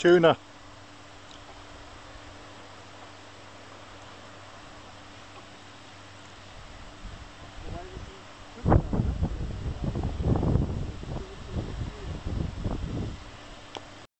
tuna.